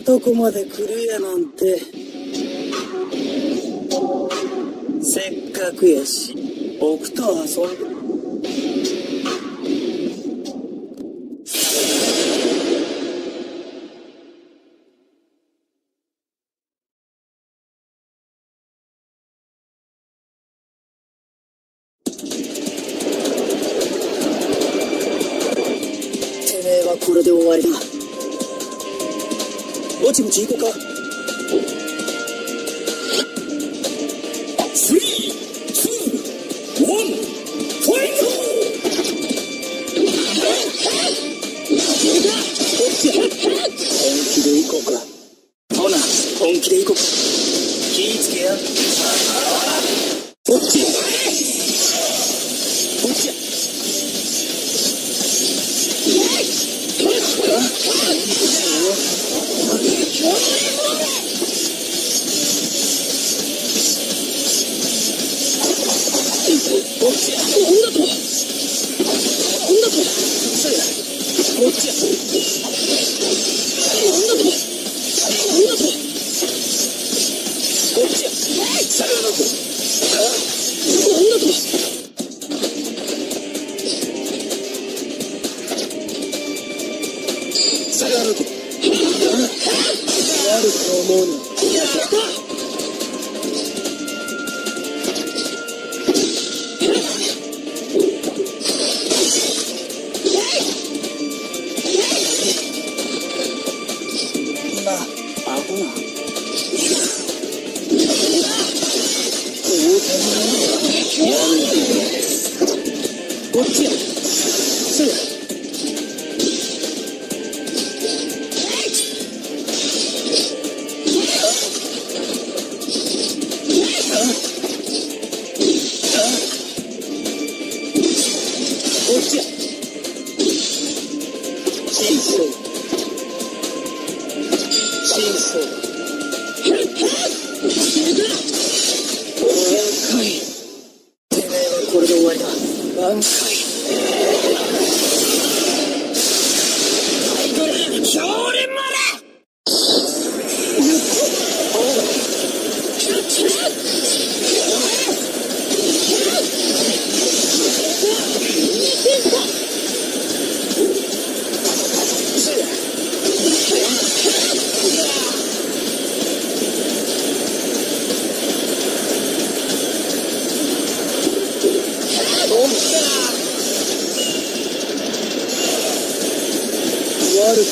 とこまで来るやなんて。せっかくやし僕と遊んでてめえはこれで終わりだ。ぼちぼち行こうか。本気で行こうか。ほな本気で行こうか。気ぃつけや。こっち思うなやったなアホなこっちやそうや真相挽回てめえはこれで終わりだ挽回な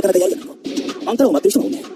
かなかなかやりやがったあんたらを待ってる人がおんね